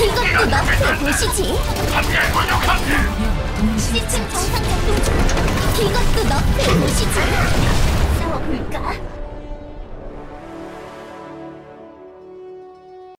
이것도 너프의 도시지. 시층 정상 작동 중. 이것도 너프의 도시지. 싸워볼까?